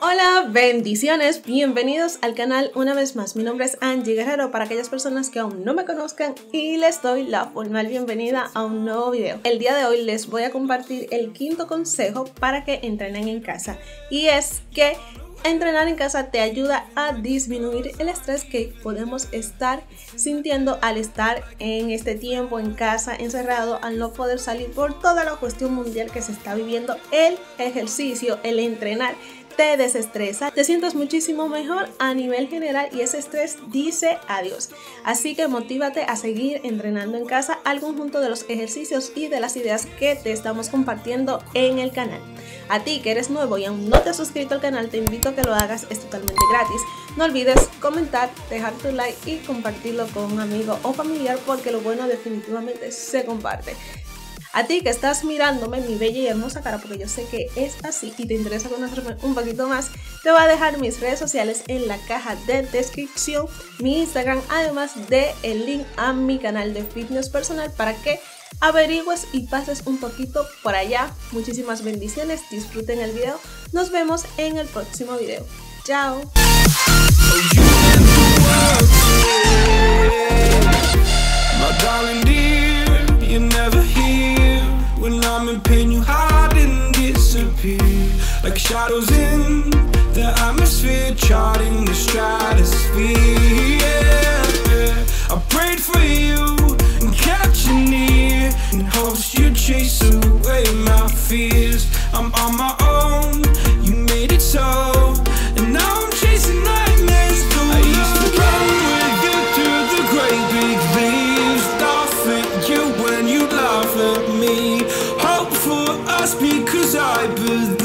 Hola, bendiciones, bienvenidos al canal una vez más. Mi nombre es Angie Guerrero para aquellas personas que aún no me conozcan y les doy la formal bienvenida a un nuevo video. El día de hoy les voy a compartir el quinto consejo para que entrenen en casa y es que Entrenar en casa te ayuda a disminuir el estrés que podemos estar sintiendo al estar en este tiempo en casa encerrado, al no poder salir por toda la cuestión mundial que se está viviendo. El ejercicio, el entrenar te desestresa, te sientes muchísimo mejor a nivel general y ese estrés dice adiós. Así que motívate a seguir entrenando en casa al conjunto de los ejercicios y de las ideas que te estamos compartiendo en el canal. A ti que eres nuevo y aún no te has suscrito al canal, te invito a que lo hagas, es totalmente gratis. No olvides comentar, dejar tu like y compartirlo con un amigo o familiar porque lo bueno definitivamente se comparte. A ti que estás mirándome mi bella y hermosa cara, porque yo sé que es así y te interesa conocerme un poquito más, te voy a dejar mis redes sociales en la caja de descripción, mi Instagram, además de el link a mi canal de fitness personal para que averigües y pases un poquito por allá. Muchísimas bendiciones, disfruten el video. Nos vemos en el próximo video. Chao. Like shadows in the atmosphere Charting the stratosphere yeah. I prayed for you In hopes you'd chase away my fears. I'm on my own, you made it so. And now I'm chasing nightmares I used to run with you through the great big leaves Laugh at you when you laugh at me. Lost because I believe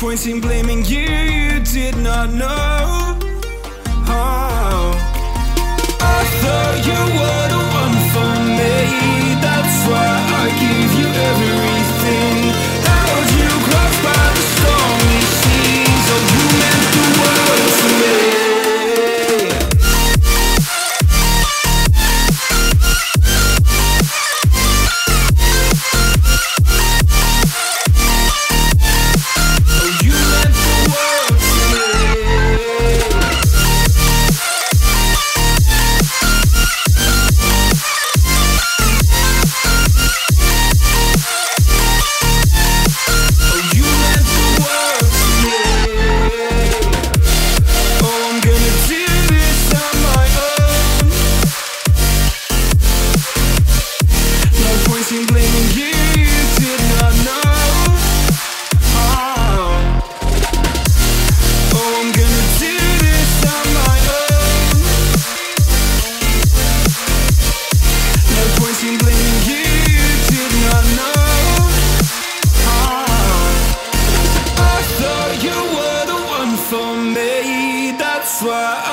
No point in blaming you, you did not know. Oh. I thought you were That's why I you everything